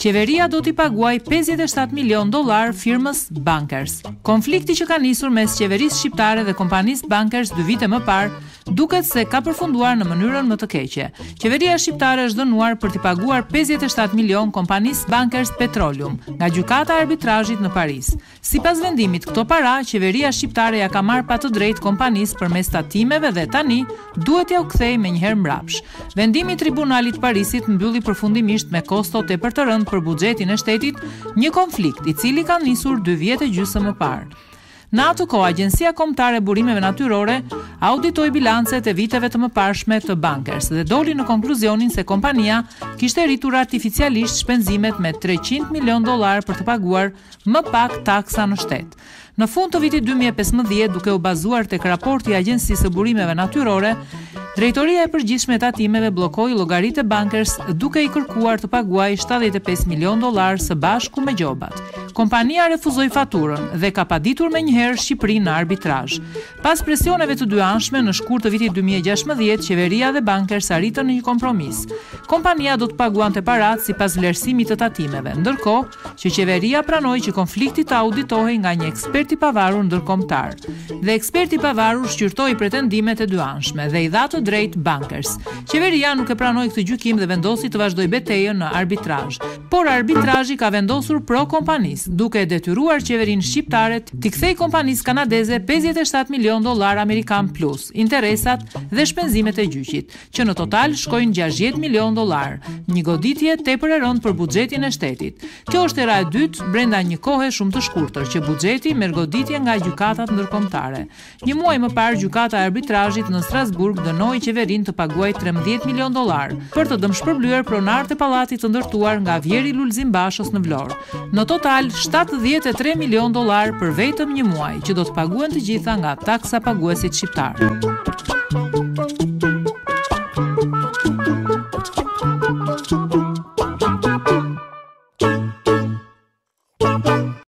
Qeveria do t'i paguajë 57 milion dollarë firmës Bankers. Konflikti që ka nisur mes qeverisë shqiptare dhe kompanisë Bankers dy vite më parë, duket se ka përfunduar në mënyrën më të keqe. Qeveria shqiptare është dënuar për t'i paguar 57 milion kompanisë Bankers Petroleum nga Gjykata e Arbitrazhit në Paris. Sipas vendimit, këto para, qeveria shqiptare ia ka marrë pa të drejtë kompanisë përmes tatimeve dhe, tani, duhet t'ia kthejë menjëherë mbrapsht. Vendimi i Tribunalit të Parisit mbylli përfundimisht me kosto tepër të rëndë për buxhetin e shtetit një konflikt, i cili ka nisur dy vjet e gjysmë më parë. Në atë kohë, Agjencia Kombëtare e Burimeve Natyrore auditoi bilancet e viteve të mëparshme të Bankers dhe doli në konkluzionin se kompania kishte rritur artificialisht shpenzimet me treqind milionë dollarë për të paguar më pak taksa në shtet. Në fund të vitit dy mijë e pesëmbëdhjetë, duke u bazuar tek raporti i Agjencisë së Burimeve Natyrore, Drejtoria e Përgjithshme e Tatimeve bllokoi llogaritë e Bankers duke i kërkuar të paguajë shtatëdhjetë e pesë milionë dollarë së bashku me gjobat. Kompania refuzoi faturën dhe ka paditur menjëherë Shqipërinë në arbitrazh. Pas presioneve të dyanshme, në shkurt të vitit dy mijë e gjashtëmbëdhjetë, qeveria dhe Bankers arritën në një kompromis. Kompania do të paguante paratë sipas vlerësimit të tatimeve. Ndërkohë, që qeveria pranoi që konflikti të auditohej nga një ekspert i pavarur ndërkombëtar. Dhe eksperti i pavarur shqyrtoi pretendimet e dyanshme dhe i dha të drejtë Bankers. Qeveria nuk e pranoi këtë gjykim dhe vendosi të vazhdojë betejën në arbitrazh. Por arbitrazhi ka vendosur pro kompanisë, duke e detyruar qeverinë shqiptare t'i kthejë kompanisë kanadeze pesëdhjetë e shtatë milionë dollarë amerikanë plus interesat dhe shpenzimet e gjyqit. që në total shkojnë gjashtëdhjetë milionë dollarë, një goditje tepër e rëndë për buxhetin e shtetit. Kjo është hera e dytë brenda një kohe shumë të shkurtër që buxheti merr goditje nga gjykatat ndërkombëtare. Një muaj më parë Gjykata e Arbitrazhit në Strasburg dënoi qeverinë të paguajë trembëdhjetë milionë dollarë për të dëmshpërblyer pronarët e pallatit të ndërtuar nga vjehrri i Lulzim Bashës në Vlorë. Në total, shtatëdhjetë e tre milionë dollarë për vetëm një muaj, që do të paguhen të gjitha nga taksapaguesit shqiptarë.